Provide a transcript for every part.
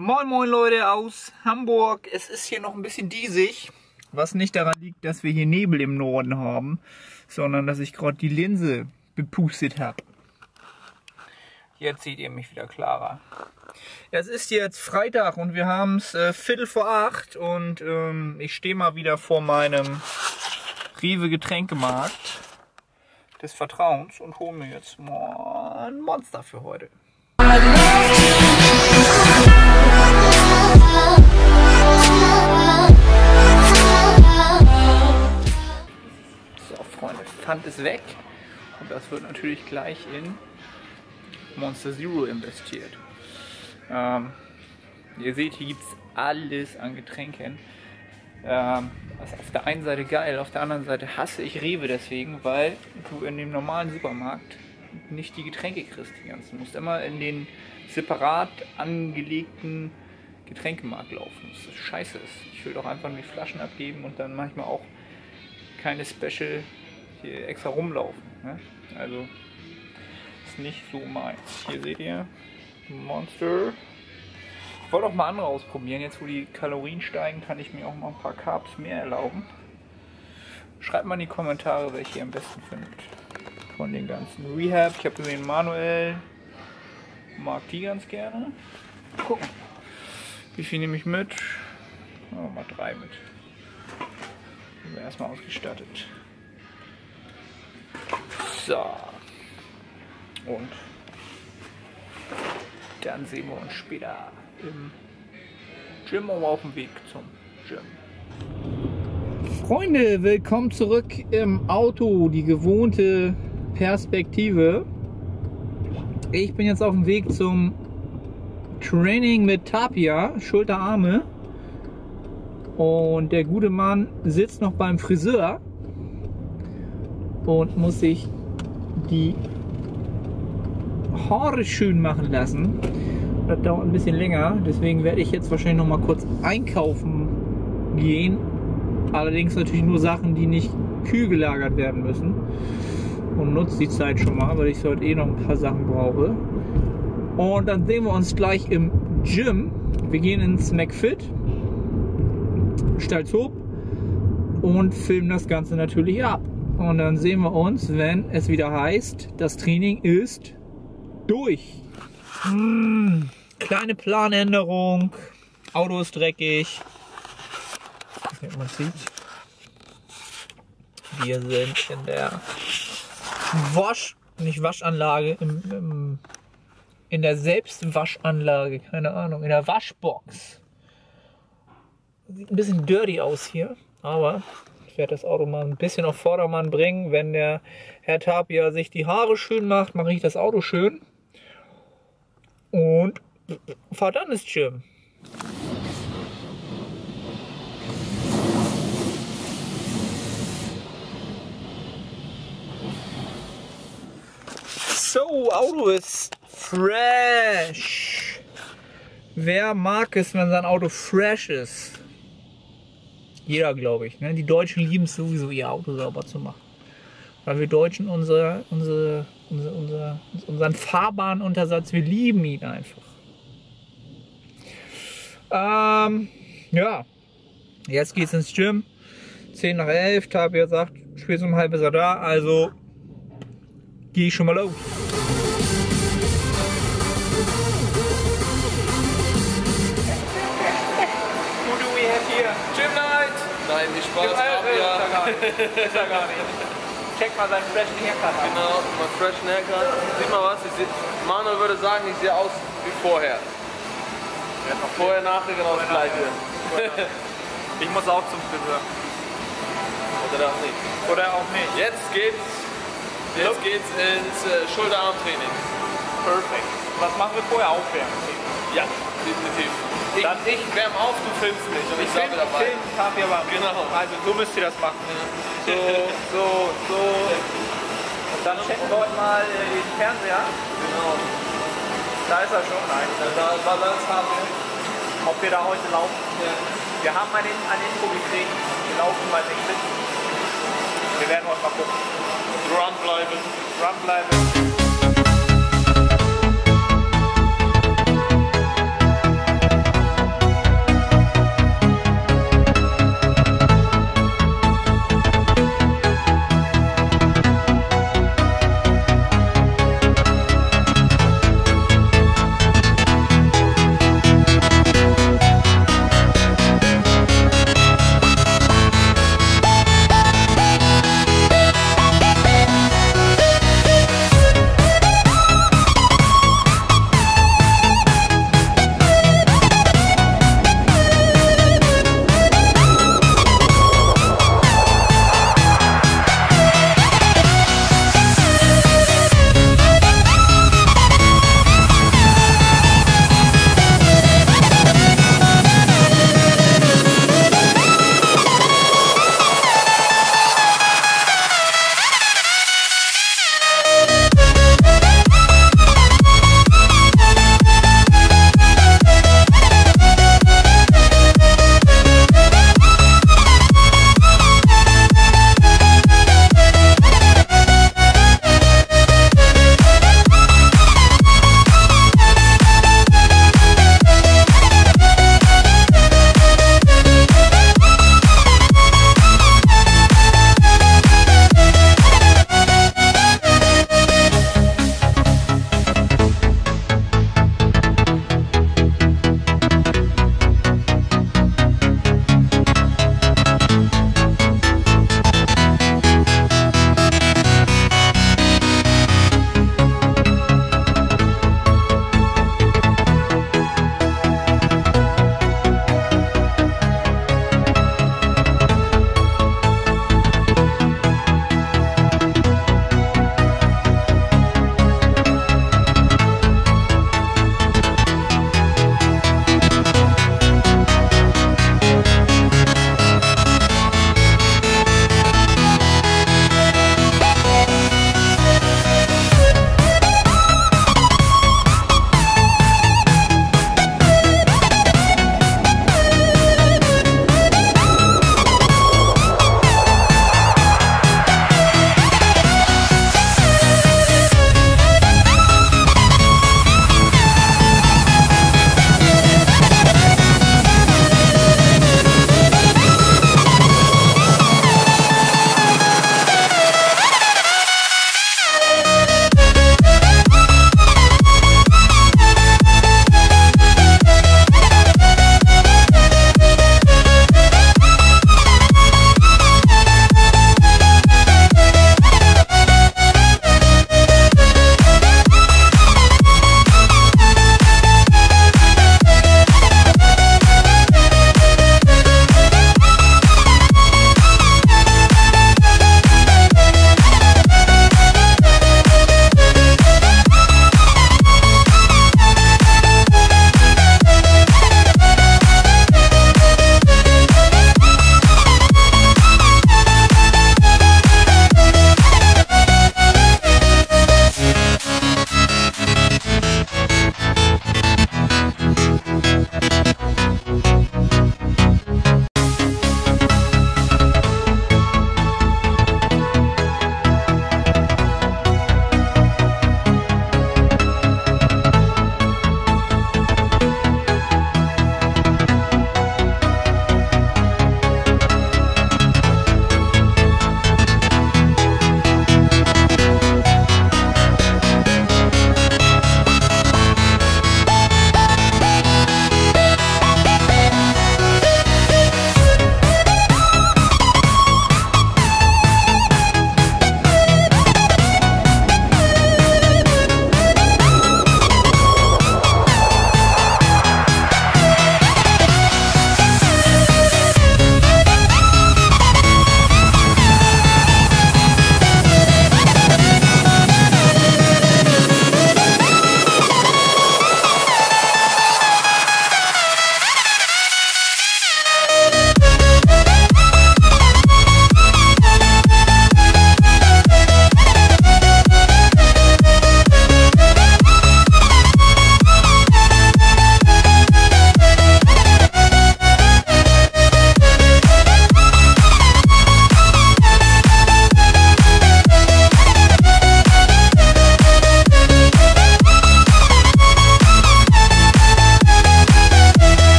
Moin Moin Leute aus Hamburg. Es ist hier noch ein bisschen diesig, was nicht daran liegt, dass wir hier Nebel im Norden haben, sondern dass ich gerade die Linse bepustet habe. Jetzt seht ihr mich wieder klarer. Es ist jetzt Freitag und wir haben es äh, Viertel vor acht und ähm, ich stehe mal wieder vor meinem Rewe Getränkemarkt des Vertrauens und hole mir jetzt mal ein Monster für heute. So, Freunde, Pfand ist weg. Und das wird natürlich gleich in Monster Zero investiert. Ähm, ihr seht, hier gibt es alles an Getränken. Ähm, das ist auf der einen Seite geil, auf der anderen Seite hasse ich Rewe deswegen, weil du in dem normalen Supermarkt nicht die Getränke kriegst. Die ganzen. Du musst immer in den separat angelegten Getränkemarkt laufen. Das ist scheiße. Ich will doch einfach nur die Flaschen abgeben und dann manchmal auch keine Special hier extra rumlaufen. Ne? Also ist nicht so meins. Hier seht ihr Monster. Ich wollte auch mal andere ausprobieren. Jetzt wo die Kalorien steigen, kann ich mir auch mal ein paar Carbs mehr erlauben. Schreibt mal in die Kommentare, welche ihr am besten findet. Von den ganzen Rehab. Ich habe gesehen, Manuel mag die ganz gerne. Gucken. Wie viel nehme ich mit? Oh, mal drei mit. Sind wir erstmal ausgestattet. So. Und dann sehen wir uns später im Gym oder auf dem Weg zum Gym. Freunde, willkommen zurück im Auto, die gewohnte Perspektive. Ich bin jetzt auf dem Weg zum Training mit Tapia, Schulterarme. Und der gute Mann sitzt noch beim Friseur und muss sich die Haare schön machen lassen. Das dauert ein bisschen länger, deswegen werde ich jetzt wahrscheinlich noch mal kurz einkaufen gehen. Allerdings natürlich nur Sachen, die nicht kühl gelagert werden müssen. Und nutze die Zeit schon mal, weil ich heute eh noch ein paar Sachen brauche. Und dann sehen wir uns gleich im Gym. Wir gehen ins McFit, Stalzhoop und filmen das Ganze natürlich ab. Und dann sehen wir uns, wenn es wieder heißt, das Training ist durch. Mmh, kleine Planänderung. Auto ist dreckig. Man sieht. Wir sind in der Wasch, nicht Waschanlage, im, im, in der Selbstwaschanlage, keine Ahnung, in der Waschbox. Sieht ein bisschen dirty aus hier, aber ich werde das Auto mal ein bisschen auf Vordermann bringen. Wenn der Herr Tapia sich die Haare schön macht, mache ich das Auto schön. Und fahr dann ins Gym. So, Auto ist fresh. Wer mag es, wenn sein Auto fresh ist? Jeder, glaube ich. Ne? Die Deutschen lieben es sowieso, ihr Auto sauber zu machen. Weil wir Deutschen unsere, unsere, unsere, unsere, unseren Fahrbahnuntersatz, wir lieben ihn einfach. Ähm, ja, jetzt geht's ins Gym. 10 nach 11, Tabia sagt, spätestens um halb ist er da, also gehe ich schon mal los. Who do we have here? Gym night! Nein, nicht Spaß, ab, äh, ja. Ist er gar nicht. Check mal seinen freshen Haircut an. Genau, mein fresh Haircut. Sieh mal was, ich seh, Manuel würde sagen, ich sehe aus wie vorher. Vorher, nachher genau das gleiche. Ich muss auch zum Friseur. Oder auch nicht. Oder auch nicht. Jetzt geht's, jetzt geht's ins äh, Schulterarmtraining. Perfekt. Was machen wir vorher? Aufwärmen. Ja, definitiv. Ich, Dann- ich wärm auf, du filmst mich und ich bleibe dabei. Film, Kaffee, aber Genau. Also so müsst ihr das machen. So, so, so. Und dann checken wir heute mal äh, den Fernseher. Genau. Da ist er schon. Nein. Da war das haben wir. Ob wir da heute laufen. Wir haben ein, ein Info gekriegt. Wir laufen mal nicht mit. Wir werden heute mal gucken. Dran bleiben. Dranbleiben.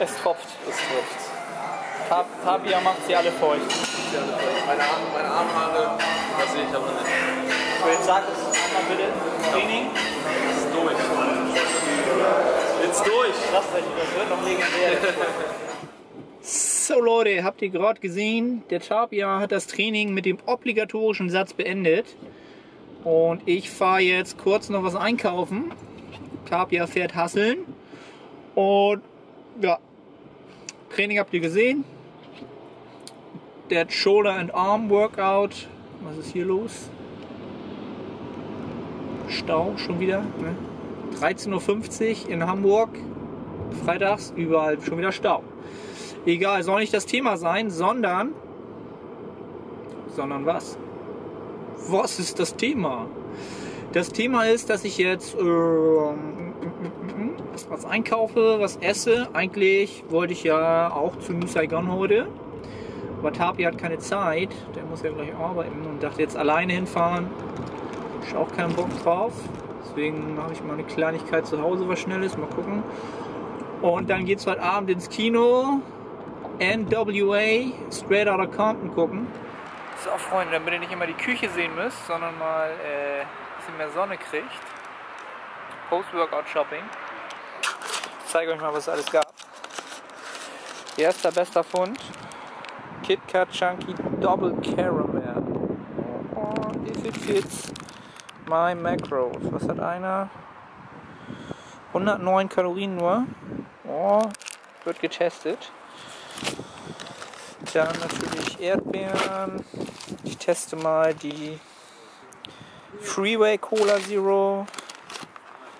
Es tropft. Das trifft. Tab Tabia macht sie alle feucht. Meine, Arme, meine Armhaare, das sehe ich aber nicht. So, jetzt sag es einmal bitte. Training. Ist durch. Jetzt durch. Das, das wird noch legendär. So Leute, habt ihr gerade gesehen, der Tapia hat das Training mit dem obligatorischen Satz beendet. Und ich fahre jetzt kurz noch was einkaufen. Tapia fährt hasseln. Und ja, Training habt ihr gesehen. Der Shoulder and Arm Workout. Was ist hier los? Stau schon wieder. Ne? 13.50 Uhr in Hamburg. Freitags überall schon wieder Stau. Egal, soll nicht das Thema sein, sondern. Sondern was? Was ist das Thema? Das Thema ist, dass ich jetzt äh, was einkaufe, was esse. Eigentlich wollte ich ja auch zu New Saigon heute. Aber Tapi hat keine Zeit. Der muss ja gleich arbeiten und dachte jetzt alleine hinfahren. Ich auch keinen Bock drauf. Deswegen mache ich mal eine Kleinigkeit zu Hause, was Schnelles. Mal gucken. Und dann geht es heute Abend ins Kino. NWA Straight Outta Compton gucken. So, Freunde, damit ihr nicht immer die Küche sehen müsst, sondern mal äh, ein bisschen mehr Sonne kriegt. Post-Workout-Shopping. Zeige euch mal, was es alles gab. Erster bester Fund. KitKat Chunky Double Caramel. Oh, if it fits my macros. Was hat einer? 109 Kalorien nur. Oh, wird getestet. Dann natürlich Erdbeeren. Ich teste mal die Freeway Cola Zero.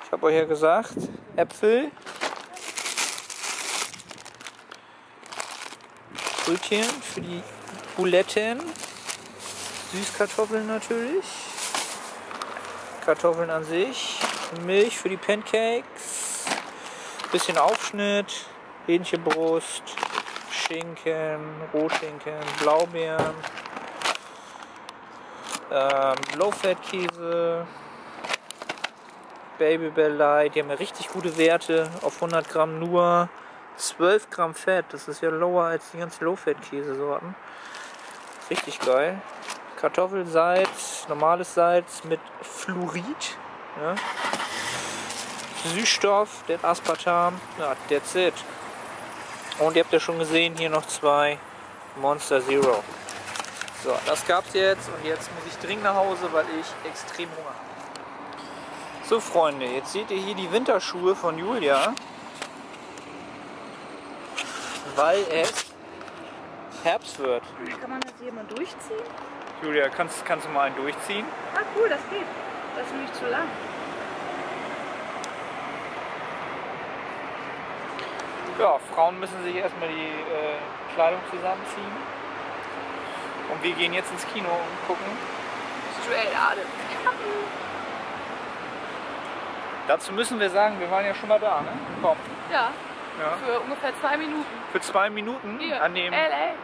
Ich habe euch ja gesagt, Äpfel. Brötchen für die Buletten. Süßkartoffeln natürlich. Kartoffeln an sich. Milch für die Pancakes. Bisschen Aufschnitt. Hähnchenbrust. Schinken, Rohschinken, Blaubeeren, ähm, Low-Fat-Käse, Babybel Light, die haben ja richtig gute Werte, auf 100 Gramm nur 12 Gramm Fett, das ist ja lower als die ganzen Low-Fat-Käsesorten. Richtig geil. Kartoffelsalz, normales Salz mit Fluorid. Ja. Süßstoff, der Aspartam, ja, that's it. Und ihr habt ja schon gesehen, hier noch zwei Monster Zero. So, das gab's jetzt und jetzt muss ich dringend nach Hause, weil ich extrem Hunger habe. So Freunde, jetzt seht ihr hier die Winterschuhe von Julia. Weil es Herbst wird. Kann man das hier mal durchziehen? Julia, kannst, kannst du mal einen durchziehen? Ah, cool, das geht. Das ist nämlich zu lang. Ja, Frauen müssen sich erstmal die äh, Kleidung zusammenziehen. Und wir gehen jetzt ins Kino und gucken. Straight out of Dazu müssen wir sagen, wir waren ja schon mal da, ne? Komm. Ja, Ja. für ungefähr zwei Minuten. Für zwei Minuten Hier, an dem, LA.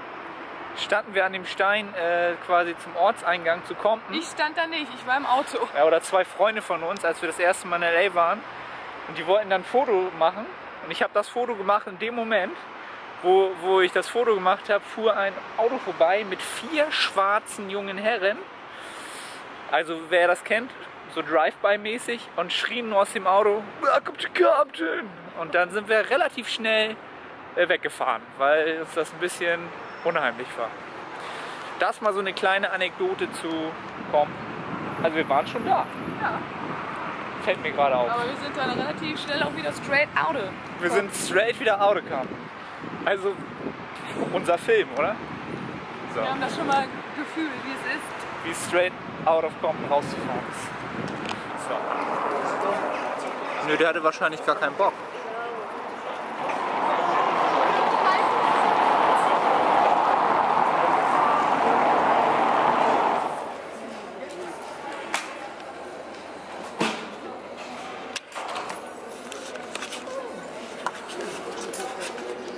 standen wir an dem Stein äh, quasi zum Ortseingang zu Compton. Ich stand da nicht, ich war im Auto. Ja, oder zwei Freunde von uns, als wir das erste Mal in LA waren. Und die wollten dann ein Foto machen. Und ich habe das Foto gemacht in dem Moment, wo, wo ich das Foto gemacht habe, fuhr ein Auto vorbei mit vier schwarzen jungen Herren. Also wer das kennt, so Drive-by-mäßig und schrien nur aus dem Auto, Welcome to Compton! Und dann sind wir relativ schnell äh, weggefahren, weil uns das ein bisschen unheimlich war. Das mal so eine kleine Anekdote zu Compton. Also wir waren schon da. Ja, Fällt mir gerade auf. aber wir sind dann relativ schnell auch wieder straight out. of. Wir sind straight wieder Autocamp. Also unser Film, oder? So. Wir haben das schon mal gefühlt, wie es ist. Wie straight out of Compton rauszufahren ist. Nö, der hatte wahrscheinlich gar keinen Bock.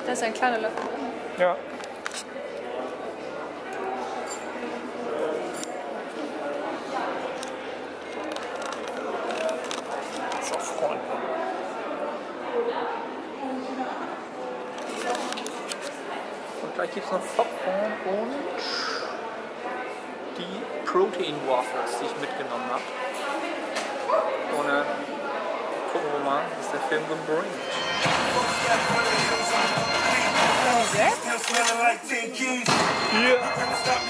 Da ist ein kleiner Löffel. Ja. Gleich gibt es noch Popcorn und die Protein Waffles, die ich mitgenommen habe. Und dann gucken wir mal, was der Film so bringt. Still smelling like 10 keys. Hier Stop